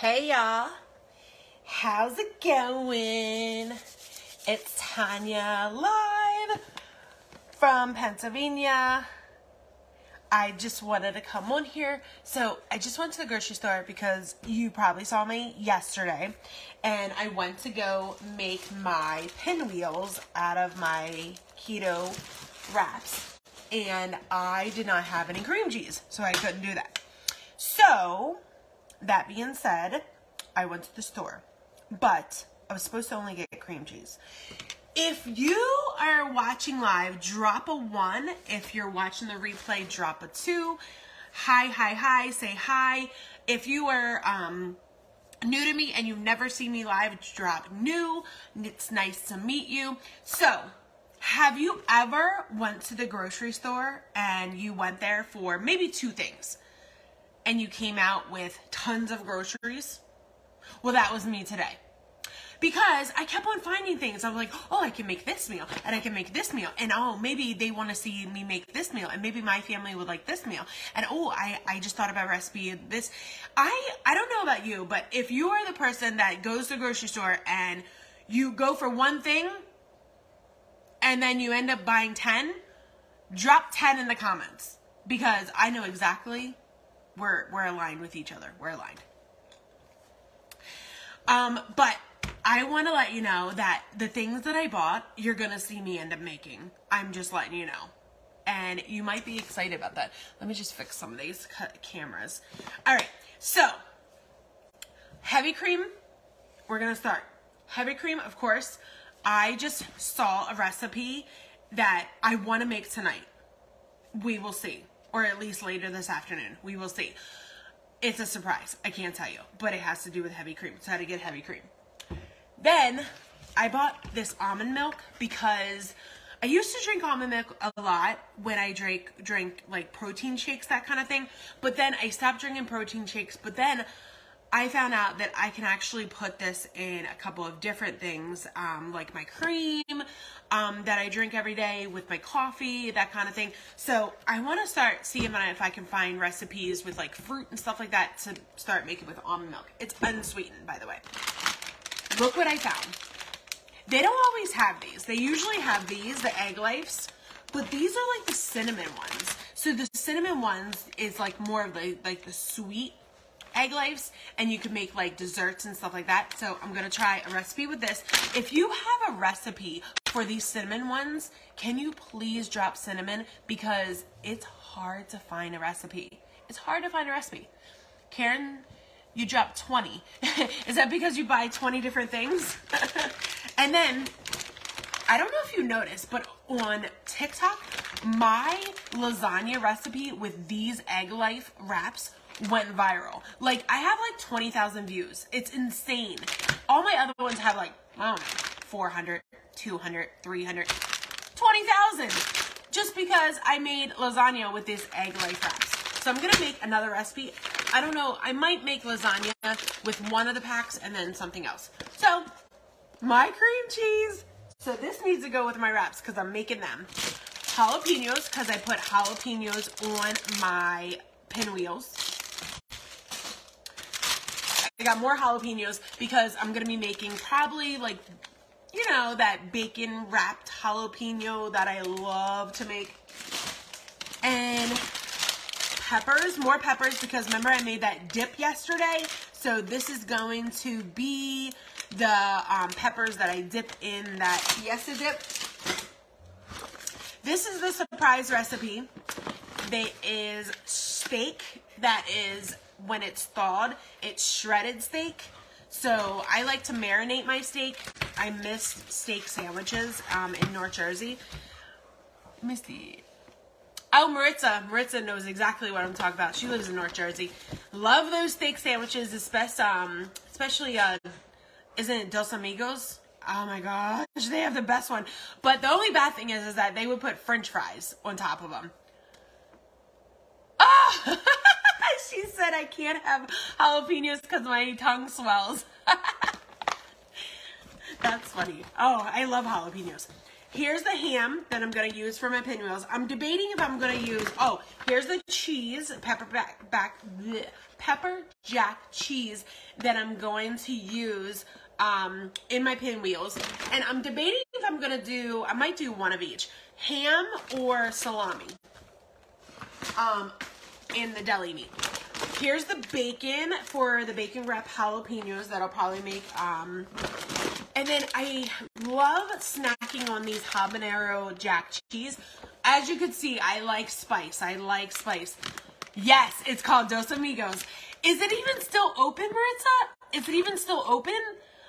Hey y'all, how's it going? It's Tanya live from Pennsylvania. I just wanted to come on here. So I just went to the grocery store because you probably saw me yesterday. And I went to go make my pinwheels out of my keto wraps. And I did not have any cream cheese, so I couldn't do that. So, that being said, I went to the store. But I was supposed to only get cream cheese. If you are watching live, drop a one. If you're watching the replay, drop a two. Hi, hi, hi, say hi. If you are um, new to me and you've never seen me live, drop new. It's nice to meet you. So, have you ever went to the grocery store and you went there for maybe two things and you came out with tons of groceries? Well, that was me today because I kept on finding things. I was like, oh, I can make this meal and I can make this meal. And oh, maybe they want to see me make this meal and maybe my family would like this meal. And oh, I, I just thought about recipe this. I, I don't know about you, but if you are the person that goes to the grocery store and you go for one thing and then you end up buying 10, drop 10 in the comments because I know exactly we're, we're aligned with each other. We're aligned. Um, but I want to let you know that the things that I bought, you're to see me end up making. I'm just letting you know. And you might be excited about that. Let me just fix some of these cameras. All right. So, heavy cream, we're to start. Heavy cream, of course, I just saw a recipe that I want to make tonight. We will see. Or at least later this afternoon. We will see. It's a surprise. I can't tell you. But it has to do with heavy cream. So how to get heavy cream. Then I bought this almond milk because I used to drink almond milk a lot when I drank drink like protein shakes, that kind of thing. But then I stopped drinking protein shakes. But then I found out that I can actually put this in a couple of different things, um, like my cream um, that I drink every day with my coffee, that kind of thing. So I want to start seeing if I can find recipes with like fruit and stuff like that to start making with almond milk. It's unsweetened, by the way. Look what I found. They don't always have these. They usually have these, the Egglifes, but these are like the cinnamon ones. So the cinnamon ones is like more of the like the sweet Egglifes and you can make like desserts and stuff like that. So I'm gonna try a recipe with this. If you have a recipe for these cinnamon ones, can you please drop cinnamon because it's hard to find a recipe. It's hard to find a recipe. Karen you dropped 20. Is that because you buy 20 different things? and then, I don't know if you noticed, but on TikTok, my lasagna recipe with these Egglife wraps went viral. Like, I have like 20,000 views. It's insane. All my other ones have like, I don't know, 400, 200, 300, 20,000. Just because I made lasagna with this Egglife wraps. So I'm gonna make another recipe. I don't know, I might make lasagna with one of the packs and then something else. So, my cream cheese. So this needs to go with my wraps because I'm making them. Jalapenos, because I put jalapenos on my pinwheels. Got more jalapenos because I'm going to be making probably like, you know, that bacon wrapped jalapeno that I love to make. And peppers, more peppers, because remember I made that dip yesterday. So this is going to be the um, peppers that I dip in that fiesta dip. This is the surprise recipe. There is steak that is, when it's thawed, it's shredded steak. So I like to marinate my steak. I miss steak sandwiches um, in North Jersey. See. Oh, Maritza. Maritza knows exactly what I'm talking about. She lives in North Jersey. Love those steak sandwiches, especially, um, especially, uh, isn't it Dos Amigos? Oh my gosh, they have the best one. But the only bad thing is, is that they would put french fries on top of them. Oh! she said I can't have jalapenos because my tongue swells. That's funny. Oh, I love jalapenos. here's the ham that I'm gonna use for my pinwheels. I'm debating if I'm gonna use, oh, here's the cheese, pepper back, back bleh, pepper jack cheese that I'm going to use um, in my pinwheels. And I'm debating if I'm gonna do, I might do one of each, ham or salami um, in the deli meat. Here's the bacon for the bacon wrap jalapenos that I'll probably make. Um, and then I love snacking on these habanero jack cheese. As you can see, I like spice. I like spice. Yes, it's called Dos Amigos. Is it even still open, Maritza? Is it even still open?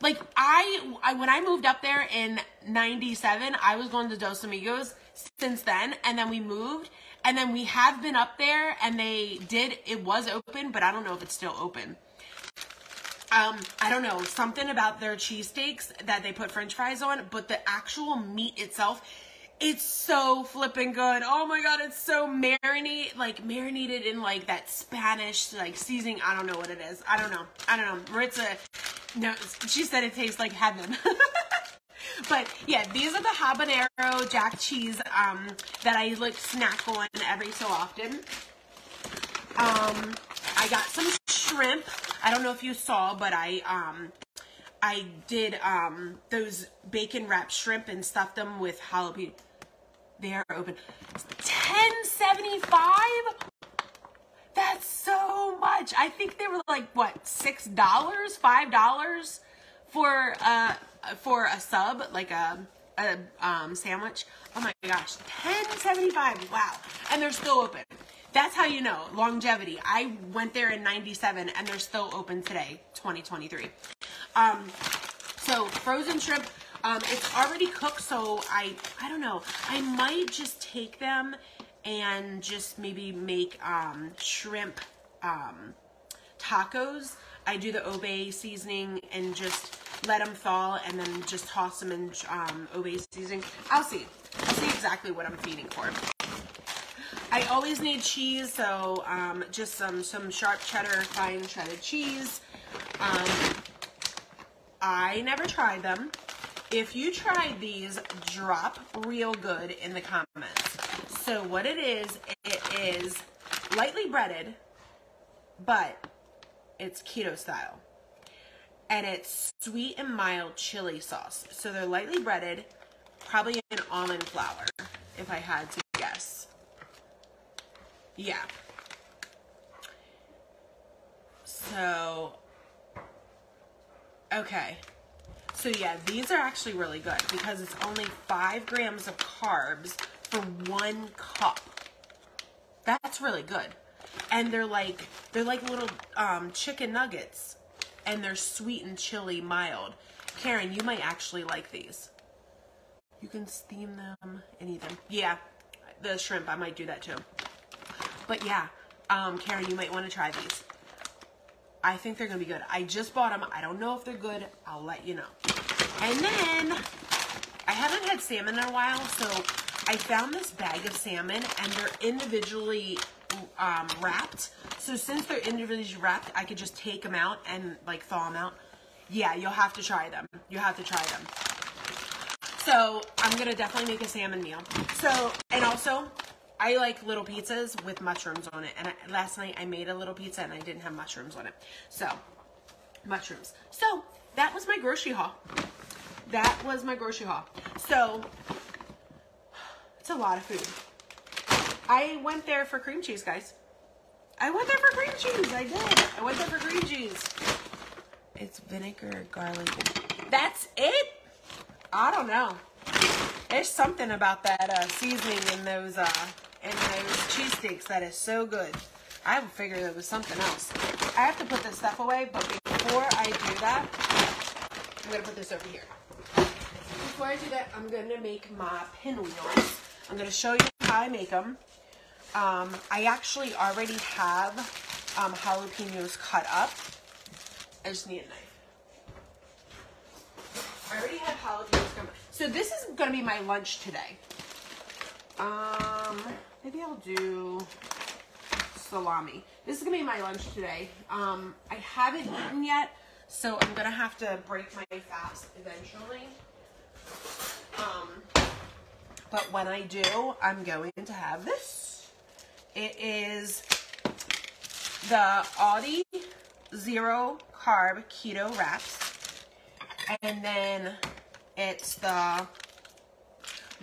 Like I, I when I moved up there in 97, I was going to Dos Amigos since then. And then we moved and then we have been up there and they did, it was open, but I don't know if it's still open. Um, I don't know, something about their cheesesteaks that they put french fries on, but the actual meat itself, it's so flipping good. Oh my god, it's so marinate, like marinated in like that Spanish like seasoning. I don't know what it is. I don't know. I don't know. Maritza, no, she said it tastes like heaven. But yeah, these are the habanero jack cheese um, that I like snack on every so often. Um, I got some shrimp. I don't know if you saw, but I um, I did um, those bacon wrapped shrimp and stuffed them with jalapeno. They are open. Ten seventy five. That's so much. I think they were like what six dollars, five dollars for uh for a sub, like a a um, sandwich. Oh my gosh, ten seventy five. Wow, and they're still open. That's how you know longevity. I went there in '97, and they're still open today, 2023. Um, so frozen shrimp. Um, it's already cooked, so I I don't know. I might just take them and just maybe make um, shrimp um, tacos. I do the Old Bay seasoning and just let them thaw, and then just toss them in um, Old Bay seasoning. I'll see. I'll see exactly what I'm feeding for. I always need cheese, so um, just some, some sharp cheddar, fine shredded cheese. Um, I never tried them. If you tried these, drop real good in the comments. So what it is, it is lightly breaded, but it's keto style and it's sweet and mild chili sauce. So they're lightly breaded, probably in almond flour, if I had to guess. Yeah. So, okay. So yeah, these are actually really good because it's only five grams of carbs for one cup. That's really good. And they're like, they're like little um, chicken nuggets and they're sweet and chili mild. Karen, you might actually like these. You can steam them and eat them. Yeah, the shrimp, I might do that too. But yeah, um, Karen, you might want to try these. I think they're going to be good. I just bought them. I don't know if they're good. I'll let you know. And then, I haven't had salmon in a while, so I found this bag of salmon, and they're individually um, wrapped. So since they're individually wrapped, I could just take them out and like thaw them out. Yeah, you'll have to try them. You have to try them. So I'm gonna definitely make a salmon meal. So, and also, I like little pizzas with mushrooms on it. And I, last night I made a little pizza and I didn't have mushrooms on it. So, mushrooms. So, that was my grocery haul. That was my grocery haul. So, it's a lot of food. I went there for cream cheese, guys. I went there for cream cheese. I did. I went there for cream cheese. It's vinegar, garlic. That's it? I don't know. There's something about that uh, seasoning in those uh, in those cheesesteaks that is so good. I figured it was something else. I have to put this stuff away, but before I do that, I'm going to put this over here. Before I do that, I'm going to make my pinwheels. I'm going to show you how I make them. Um, I actually already have um, jalapenos cut up. I just need a knife. I already have jalapenos cut up. So this is going to be my lunch today. Um, maybe I'll do salami. This is going to be my lunch today. Um, I haven't eaten yet, so I'm going to have to break my fast eventually. Um, But when I do, I'm going to have this. It is the Aldi Zero Carb Keto Wraps. And then it's the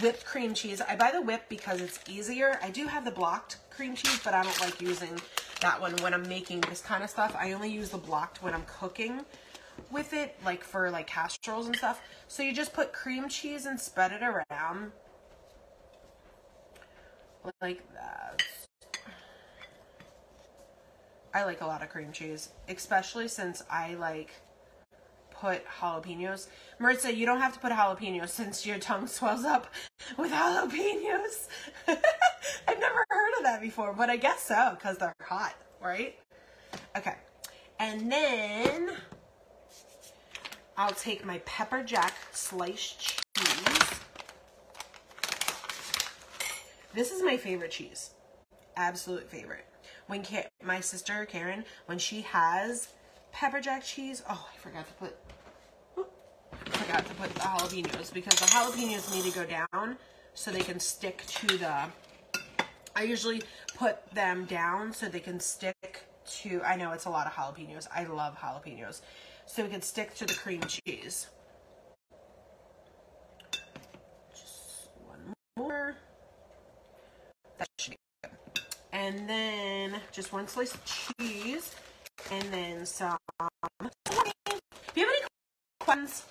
whipped cream cheese. I buy the whip because it's easier. I do have the blocked cream cheese, but I don't like using that one when I'm making this kind of stuff. I only use the blocked when I'm cooking with it, like for like casseroles and stuff. So you just put cream cheese and spread it around like that. I like a lot of cream cheese, especially since I like put jalapenos. Maritza, you don't have to put jalapenos since your tongue swells up with jalapenos. I've never heard of that before, but I guess so because they're hot, right? Okay. And then I'll take my pepper jack sliced cheese. This is my favorite cheese. Absolute favorite. When Ka my sister Karen, when she has pepper jack cheese, oh, I forgot to put forgot to put the jalapenos because the jalapenos need to go down so they can stick to the I usually put them down so they can stick to I know it's a lot of jalapenos. I love jalapenos. So we can stick to the cream cheese. Just one more. That should be good. And then just one slice of cheese. And then some. Do you have any questions?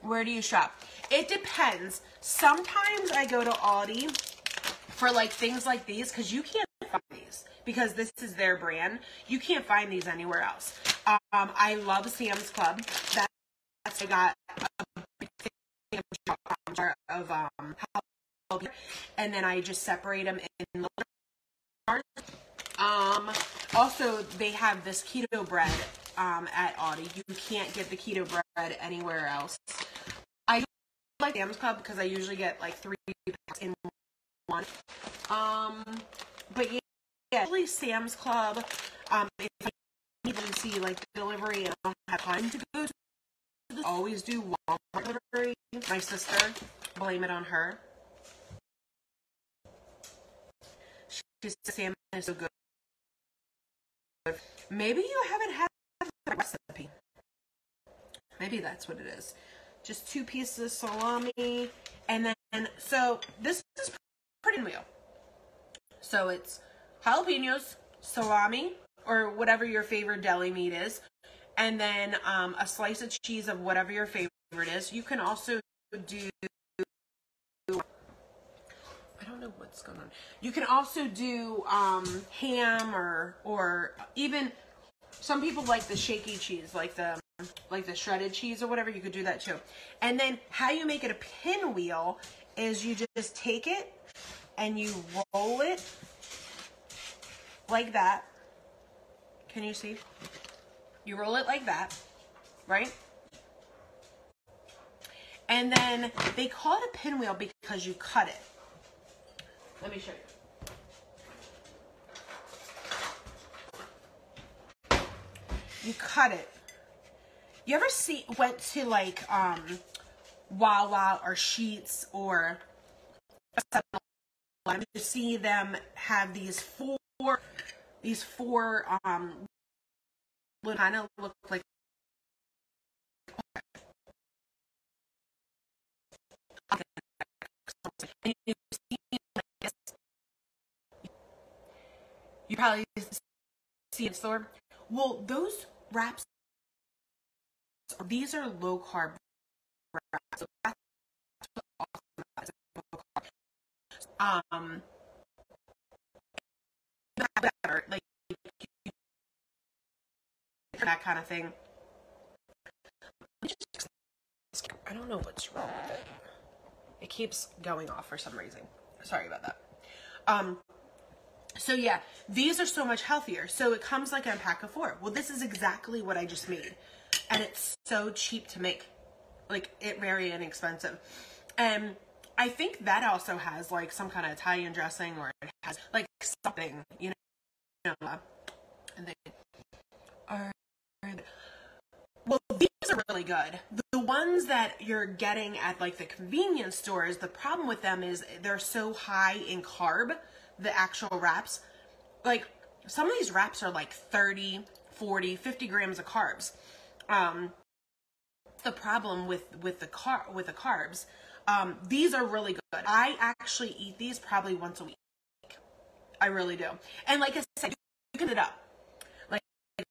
Where do you shop? It depends. Sometimes I go to Aldi for like things like these because you can't find these because this is their brand. You can't find these anywhere else. Um, I love Sam's Club. That's I got a big jar of um, and then I just separate them in jars. Um, also, they have this keto bread um, at Aldi. You can't get the keto bread anywhere else. I like Sam's Club because I usually get like three packs in one. Um, but yeah, usually Sam's Club. Um, if I need to see like delivery and I don't have time to go to always do Walmart delivery. My sister, blame it on her. She said salmon is so good. Maybe you haven't had the recipe. Maybe that's what it is. Just two pieces of salami. And then, so this is pretty meal. So it's jalapenos, salami, or whatever your favorite deli meat is, and then um, a slice of cheese of whatever your favorite is. You can also do know what's going on. You can also do um, ham or or even some people like the shaky cheese, like the like the shredded cheese or whatever. You could do that too. And then how you make it a pinwheel is you just take it and you roll it like that. Can you see? You roll it like that, right? And then they call it a pinwheel because you cut it. Let me show you. You cut it. You ever see went to like um Wawa or Sheetz or to see them have these four these four um would kind of look like you probably see it store. Well, those wraps, these are low carb wraps. Um, better, like that kind of thing. I don't know what's wrong with it. It keeps going off for some reason. Sorry about that. Um, so yeah, these are so much healthier. So it comes like a pack of four. Well, this is exactly what I just made. And it's so cheap to make. Like, it very inexpensive. And I think that also has like some kind of Italian dressing or it has like something, you know. And they are well, these are really good. The ones that you're getting at like the convenience stores, the problem with them is they're so high in carb, the actual wraps. Like some of these wraps are like 30, 40, 50 grams of carbs. Um, the problem with with the car with the carbs. Um, these are really good. I actually eat these probably once a week. I really do. And like I said, you can it up. Like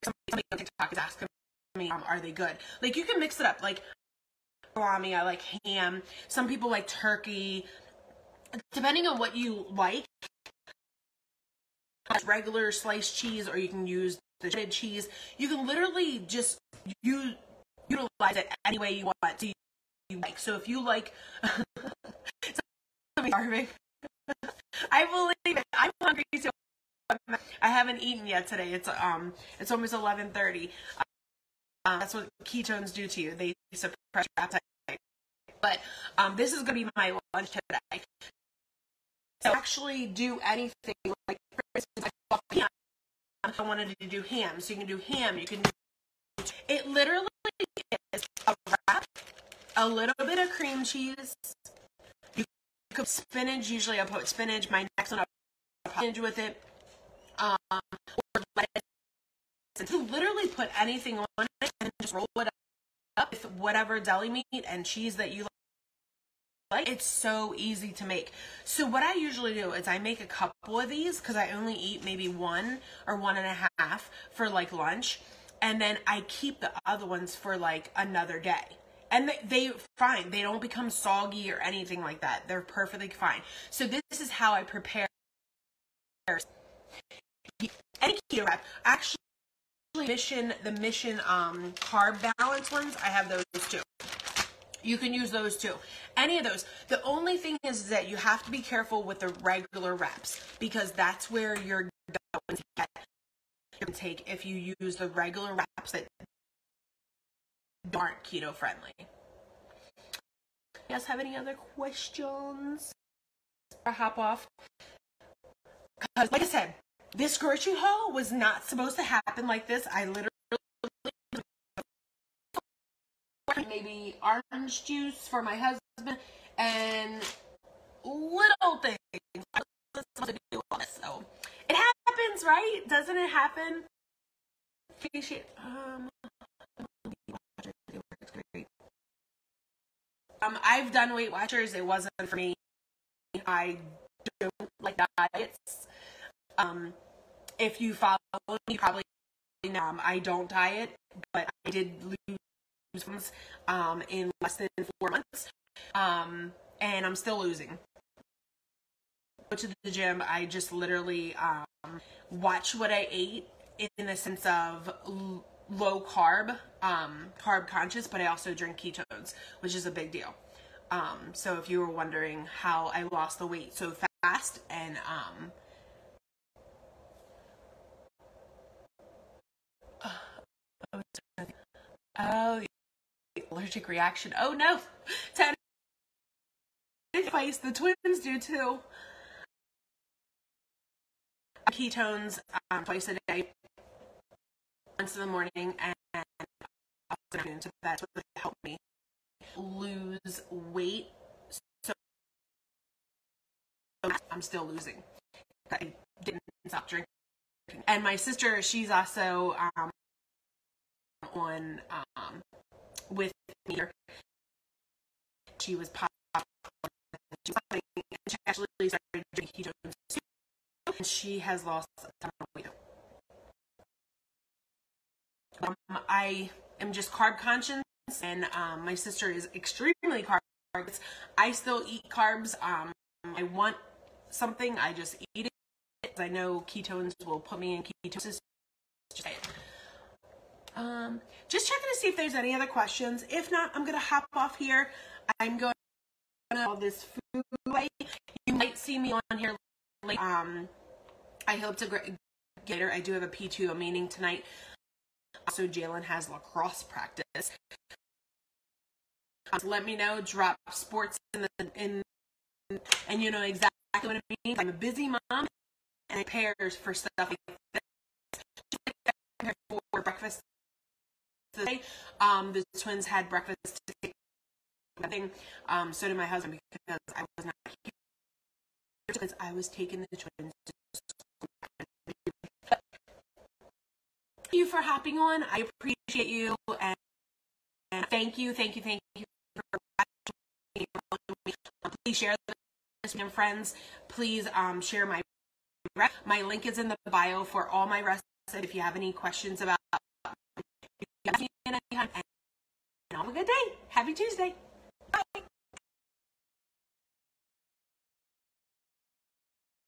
somebody on TikTok is asking me, um, are they good? Like you can mix it up. Like salami, I like ham. Some people like turkey. Depending on what you like, regular sliced cheese, or you can use the shredded cheese. You can literally just use utilize it any way you want to you like. So if you like starving. I believe it. I'm hungry too. I haven't eaten yet today. It's um it's almost 11:30. Um, that's what ketones do to you. They suppress your appetite. But um, this is to be my lunch today. Actually do anything like for instance, I wanted to do ham, so you can do ham. You can. Do, it literally is a wrap, a little bit of cream cheese. You could spinach. Usually I put spinach. My next one I put spinach with it. Um, or lettuce. You literally put anything on it and just roll it up with whatever deli meat and cheese that you like. It's so easy to make. So what I usually do is I make a couple of these because I only eat maybe one or one and a half for like lunch. And then I keep the other ones for like another day. And they, they fine. They don't become soggy or anything like that. They're perfectly fine. So this is how I prepare any keto wrap. Actually, mission the mission um carb balance ones. I have those too. You can use those too. Any of those. The only thing is that you have to be careful with the regular wraps because that's where you're going to get your take if you use the regular wraps that aren't keto friendly. You guys have any other questions? Or hop off. Because, like I said, this grocery haul was not supposed to happen like this. I literally maybe orange juice for my husband and little things. So it happens, right? Doesn't it happen? Um, um, I've done Weight Watchers. It wasn't for me. I don't like diets. Um, if you follow me, probably um, I don't diet, but I did lose um, in less than four months, um, and I'm still losing. Go to the gym. I just literally um, watch what I ate in the sense of low carb, um, carb conscious, but I also drink ketones, which is a big deal. Um, so if you were wondering how I lost the weight so fast and um, Oh, allergic reaction. Oh no, ten twice. The twins do too. Ketones um, twice a day, once in the morning and afternoon. So that's what helped me lose weight. So I'm still losing. I didn't stop drinking. And my sister, she's also um, on um, with me. She was pop. She actually started drinking ketones too, and she has lost a ton of weight. Um, I am just carb conscious, and um, my sister is extremely carb. I still eat carbs. Um, I want something, I just eat it. I know ketones will put me in ketosis. Just um, just checking to see if there's any other questions. If not, I'm going to hop off here. I'm going to all this food away. You might see me on here later. Um, I hope to get her. I do have a PTA meeting tonight. Also, Jalen has lacrosse practice. Um, let me know. Drop sports in, the, in and you know exactly what it means. I'm a busy mom and I prepare for stuff like this. For breakfast. Um, the twins had breakfast today. Um, so did my husband because I was not here because I was taking the twins to Thank you for hopping on. I appreciate you and, and thank you, thank you, thank you for please share this with your friends. Please um, share my my link is in the bio for all my recipes. If you have any questions about have a good day. Happy Tuesday. Bye.